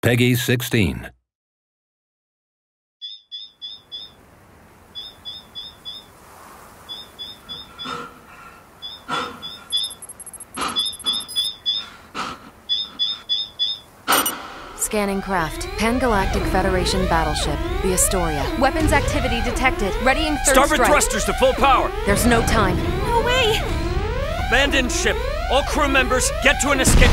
Peggy 16. Scanning craft. Pan-Galactic Federation battleship, the Astoria. Weapons activity detected. Readying third Starboard strike. thrusters to full power. There's no time. No way! Abandon ship. All crew members, get to an escape.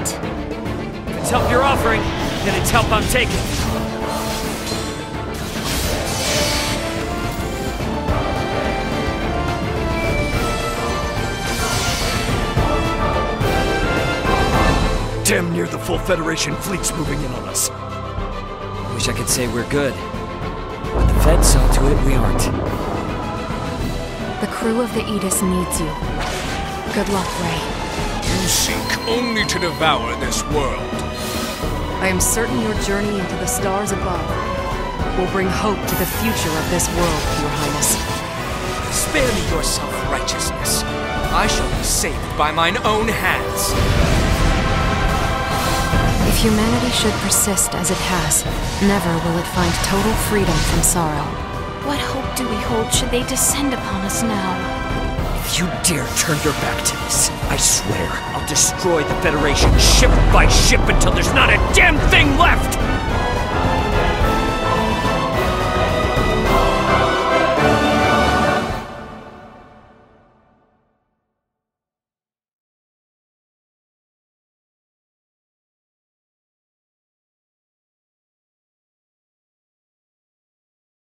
Quite? If it's help you're offering, then it's help I'm taking. Damn near the full Federation fleet's moving in on us. Wish I could say we're good. But the Fed saw to it we aren't. The crew of the Ydas needs you. Good luck, Ray. You seek only to devour this world. I am certain your journey into the stars above will bring hope to the future of this world, Your Highness. Spare me your self-righteousness. I shall be saved by mine own hands. If humanity should persist as it has, never will it find total freedom from sorrow. What hope do we hold should they descend upon us now? You dare turn your back to this, I swear I'll destroy the Federation ship by ship until there's not a damn thing left!